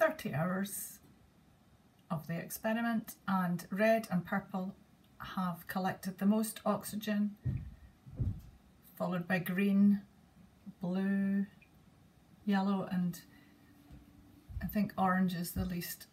30 hours of the experiment and red and purple have collected the most oxygen followed by green, blue, yellow and I think orange is the least